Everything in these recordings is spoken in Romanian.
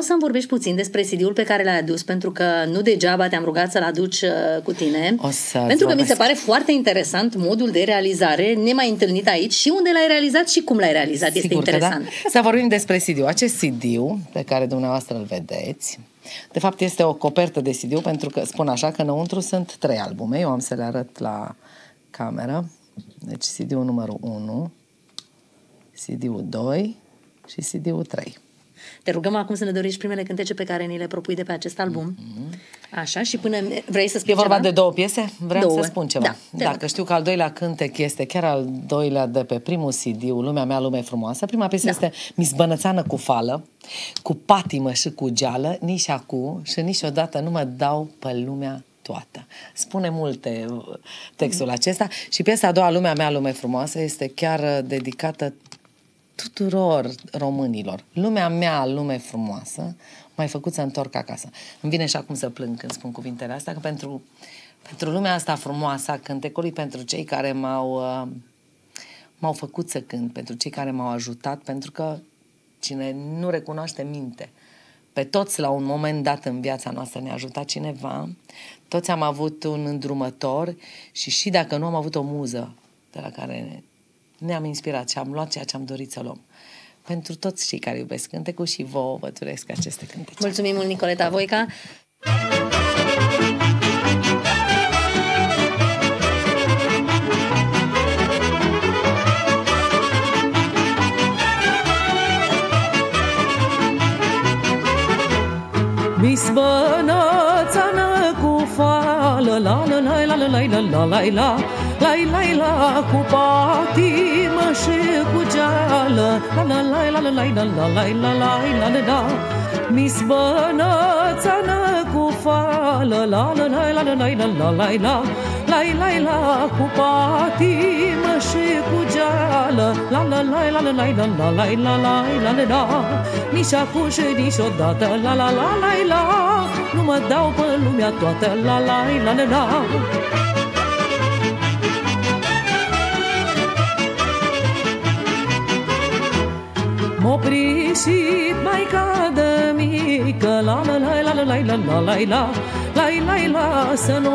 vreau să-mi vorbești puțin despre CD-ul pe care l-ai adus, pentru că nu degeaba te-am rugat să-l aduci uh, cu tine. O să pentru că mi se pare foarte interesant modul de realizare, nemai întâlnit aici, și unde l-ai realizat și cum l-ai realizat. Este Sigur că interesant. Da? Să vorbim despre CD-ul. Acest CD pe care dumneavoastră îl vedeți, de fapt este o copertă de CD pentru că spun așa că înăuntru sunt trei albume. Eu am să le arăt la cameră. Deci CD-ul numărul 1, CD-ul 2 și CD-ul 3. Te rugăm acum să ne dorești primele cântece pe care ni le propui de pe acest album. Așa, și până vrei să spui E vorba ceva? de două piese? Vreau Două. să spun ceva. Da, te Dacă rog. știu că al doilea cântec este chiar al doilea de pe primul CD, Lumea mea, lume frumoasă. Prima piesă Da. este Mis Bănățeană cu fală, cu patimă și cu geală, nici acum și niciodată nu mă dau pe lumea toată. Spune multe uh, textul acesta și piesa a doua, Lumea mea, lume frumoasă, este chiar uh, dedicată tuturor românilor. Lumea mea, lume frumoasă, m-ai făcut să întorc acasă. Îmi vine și acum să plâng când spun cuvintele astea, că pentru, pentru lumea asta frumoasă a cântecului, pentru cei care m-au, uh, m-au făcut să cânt, pentru cei care m-au ajutat, pentru că cine nu recunoaște minte. Pe toți, la un moment dat în viața noastră, ne-a ajutat cineva. Toți am avut un îndrumător și și dacă nu am avut o muză de la care ne-am inspirat și am luat ceea ce am dorit să luăm. Pentru toți cei care iubesc cântecul și vouă vă doresc aceste cântece. Mulțumim mult, Nicoleta Voica. Mis bănățană cu fală La la la la la la la la la la La la la cu patimă și cu geală La la la la la la la la la la la la la la Mis bănățană cu fală La la la la la la la la la la La la la cu patimă și cu geală La la la la la la la la la la la la la la Nici acum și niciodată La la la la la Nu mă dau pe lumea toată La la la la la M-o prisit maica de mică La la la la la la la la la la La la la să nu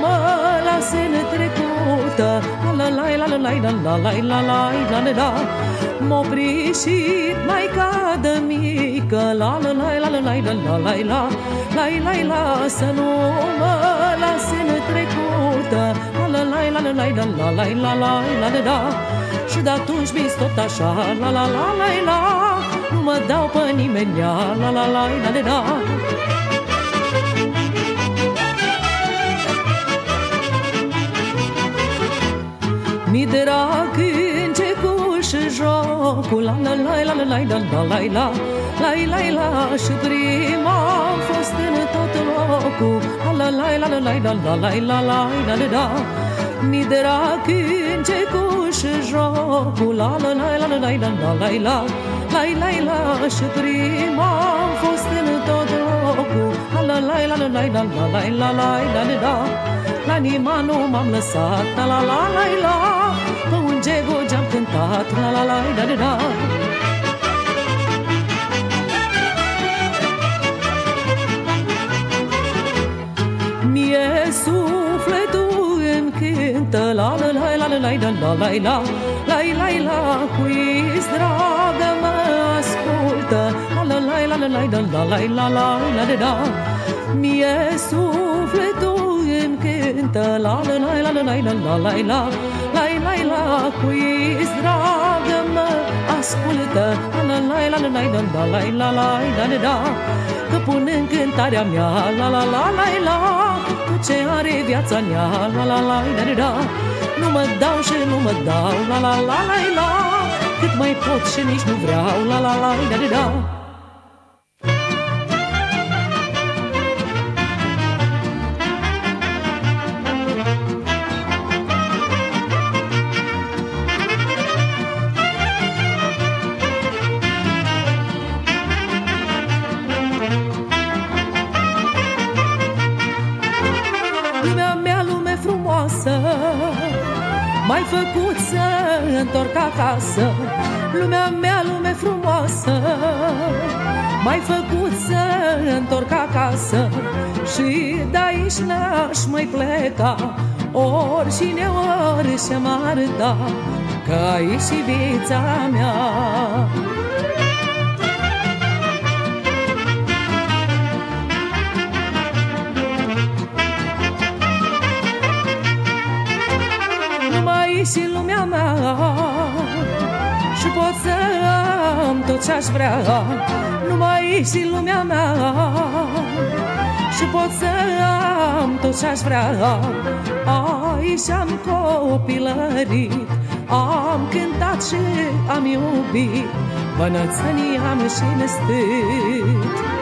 mă lase netrecută La la la la la la la la la la la la la M-o prisit maica de mică La la la la la la la la la la La la la să nu mă lase netrecută La la la la la la la la la la la la la și de atunci mi tot așa, la la la la la Nu mă dau pe nimeni, la la la la la la la Mi drag început și jocul La la la la la la la la la la La la la și prima am fost în tot locul La la la la la la la la la la la la la Mi drag început și jocul La la la la la la la la la la La la la și prima am fost în tot locul La la la la la la la la la la la la la La nima nu m-am lăsat La la la la la Pe un gegoge am cântat La la la la la la cântă La la la la la la la la la la La la la cu dragă mă ascultă La la la la la la la la la la la la la Mie sufletul îmi cântă La la la la la la la la la la La la la cu dragă mă ascultă La la la la la la la la la la la la la Că pun în cântarea mea La la la la la Tot ce are viața mea. La la la la la la Nu mă dau și nu mă dau. La la la la la. Cât mai pot și nici nu vreau. La la la la la la Lumea mea, lume frumoasă M-ai făcut să întorc acasă Lumea mea, lume frumoasă. M-ai făcut să întorc acasă Și de aici n-aș mai pleca. Oricine ori și m-ar da Că aici și viața mea Numai și lumea mea Și pot să am tot ce-aș vrea. Numai și lumea mea Și pot să am tot ce-aș vrea. Aici am copilărit Am cântat și am iubit Bănățănii am și năstit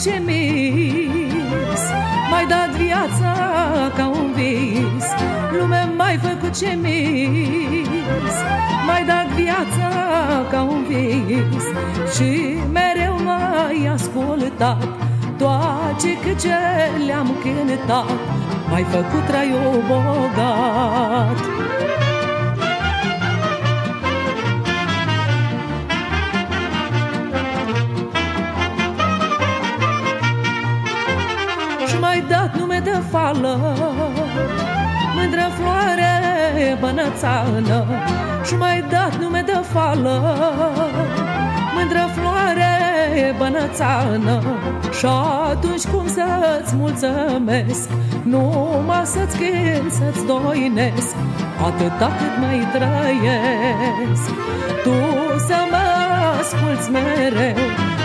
ce mis. Mai dat viața ca un vis. Lume mai făcut ce mis. Mai dat viața ca un vis. Și mereu mai ascultat Toate cât ce le-am cântat. Mai făcut traiul bogat nume de fală Mândră floare bănățană Și mai dat nume de fală. Mândră floare bănățană Și atunci cum să-ți mulțumesc? Numai să-ți cânt, să-ți doinesc Atâta cât mai trăiesc. Tu să mă asculți mereu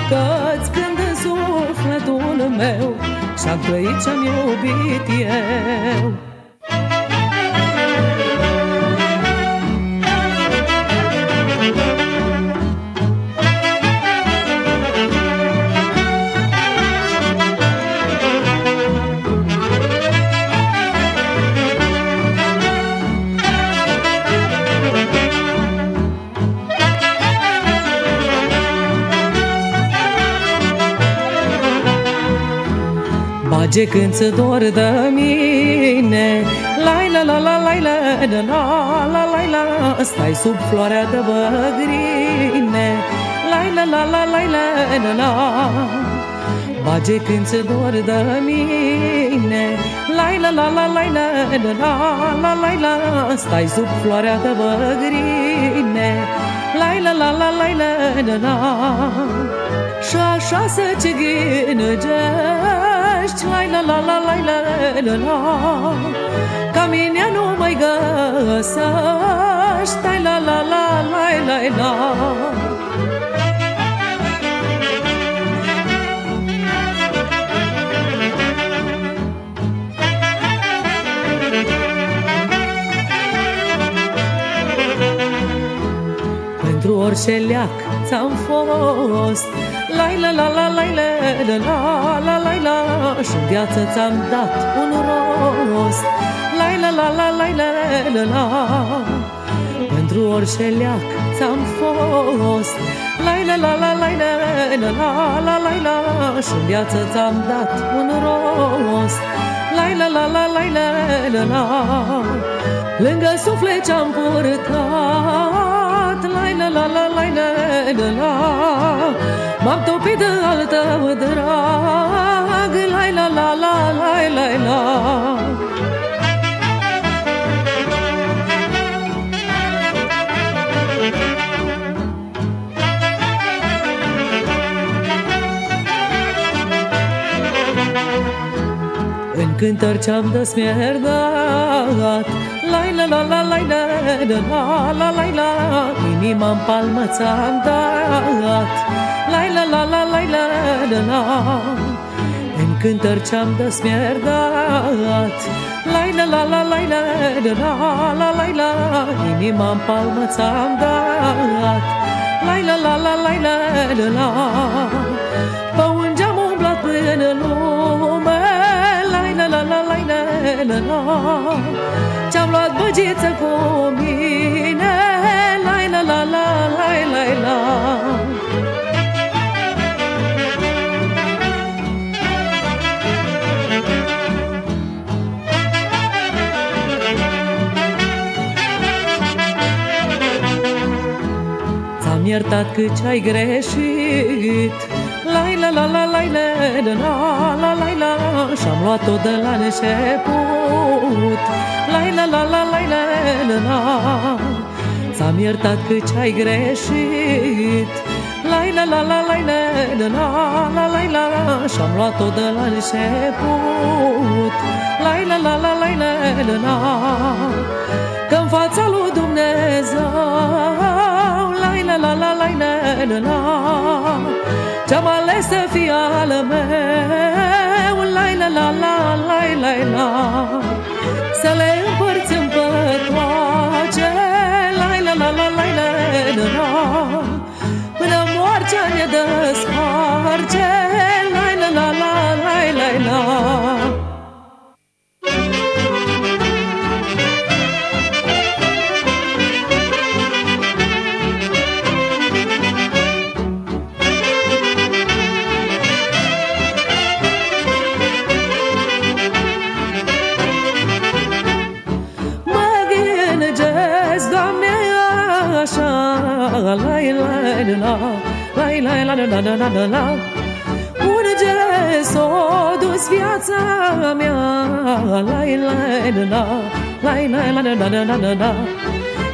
Că-ți cânt în sufletul meu Și-am trăit ce-am iubit eu Bage când ți dor de mine Lai la la la lai la la la la lai la Stai sub floarea de băgrine Lai la la la lai la la la Bage când ți dor de mine Lai la la la lai la la la la lai la Stai sub floarea de băgrine Lai la la la lai la la la Și așa să ce gânăgești Lai la la la lai la la la. Ca mine nu mai găsești Lai la la la lai la la. Pentru orice leac ți-am fost Lai la la la lai la la la la la la Și în viață ți-am dat un rost Lai la la la lai la la la Pentru orice leac ți-am fost Lai la la la lai la la la la la la Și în viață ți-am dat un rost Lai la la la lai la la la Lângă suflet ce-am purtat Lai la la la lai la la la M-am topit de al tău drag Lai la la la lai la la În cântări ce-am desmierdat Lai la la la lai la la la la lai la Inima în palmă ți-am dat Lai la la la lai la la la În cântări ce-am desmierdat Lai la la la lai la la la la lai la Inima în palmă ți-am dat Lai la la la lai la la la Pe un geam umblat până în lume Lai la la la lai la la la Ce-am luat băgiță cu mine Lai la la la lai la la iertat cât ce-ai greșit. La la la la la la la la la la Și-am luat-o de la început La la la la la la la la Ți-am iertat cât ce-ai greșit. La la la la la la la la la la la Și-am luat-o de la început La la la la la la la la Că în fața lui Dumnezeu La la la la la la la la Ce-am ales să fie al meu La la la la la la la Să le împărțim pe toate La la la la la la la Până moartea ne desparge viața mea Lai, lai, da, lai, lai, la, da, da, da, da, da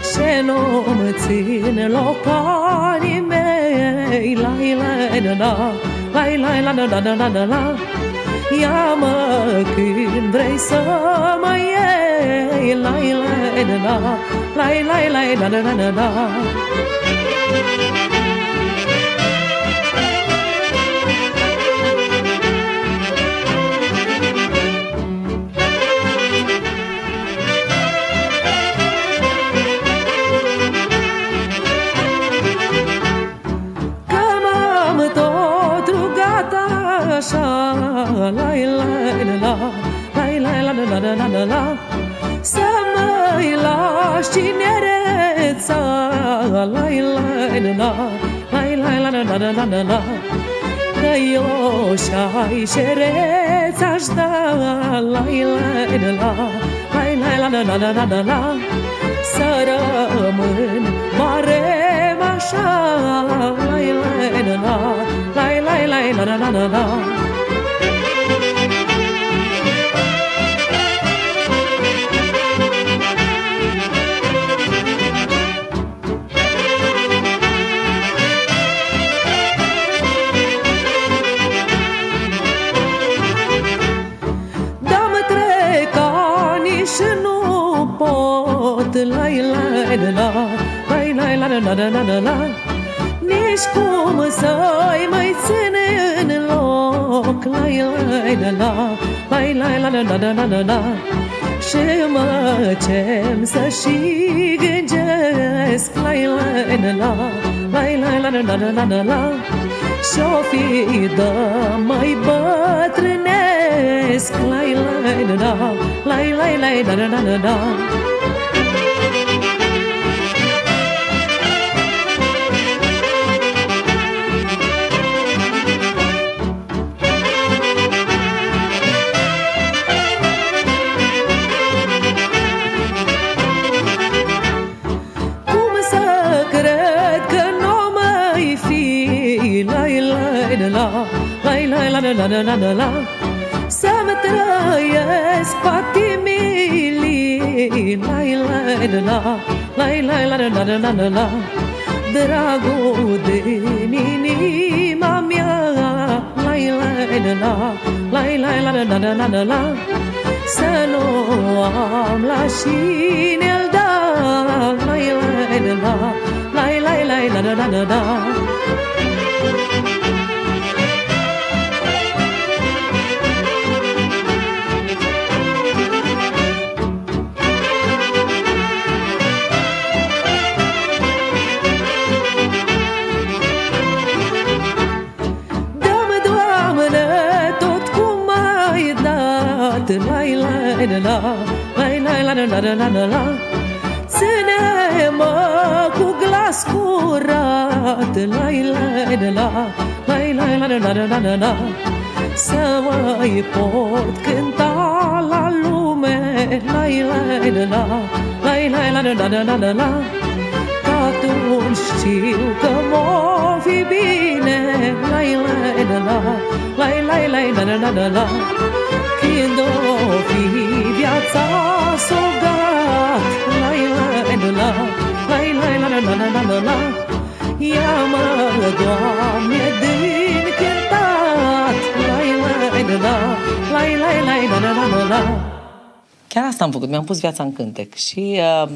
Se nu mă ține locanii mei Lai, lai, da, da, lai, lai, la, da, da, da, da, da, la Ia-mă când vrei să mă iei Lai, lai, da, da, lai, lai, lai, da, da, da, da, da la la la. La la la la Că eu și-ai șereț aș da La la. La la La la la la la la la. Să rămân mare așa La la. La la La la la la la la pot La la la la La la la la la la la la Nici cum să-i mai ține în loc La la la la La la la la la la la la Și mă cem să și gândesc La la la la La la la la la la la la Și-o fi dă mai bătrânesc La la la la La la la la la la la La la la la la la la la Să-mi trăiesc patimilii La la la la La la la la la la la Dragul din inima mea La la la la La la la la la la la Să nu am la șine-l da La la la la La la la la la la la La la la la la la la Ține-mă cu glas curat La la la la La la la la la la la Să mai pot cânta la lume La la la la La la la la la la la la Ca atunci știu că m-o fi bine Lai, lai, la, la, lai, lai, lai, la, la, la, la, la Când o fi viața sogat Lai, lai, la, la, lai, lai, la, la, la, la, la, la Ia-mă, Doamne, din cântat Lai, lai, la, la, lai, lai, lai, la, la, la, la, la Chiar asta am făcut, mi-am pus viața în cântec și uh,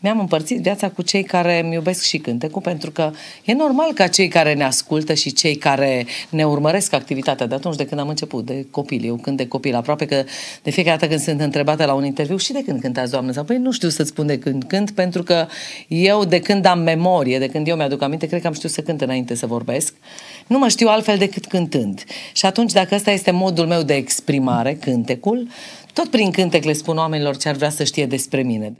mi-am împărțit viața cu cei care îmi iubesc și cântecul, pentru că e normal ca cei care ne ascultă și cei care ne urmăresc activitatea de atunci de când am început, de copil, eu cânt de copil, aproape că de fiecare dată când sunt întrebată la un interviu și de când cântați, doamnă, sau păi nu știu să-ți spun de când cânt, pentru că eu de când am memorie, de când eu mi-aduc aminte, cred că am știut să cânt înainte să vorbesc, nu mă știu altfel decât cântând. Și atunci, dacă ăsta este modul meu de exprimare, cântecul, tot prin cântec le spun oamenilor ce ar vrea să știe despre mine.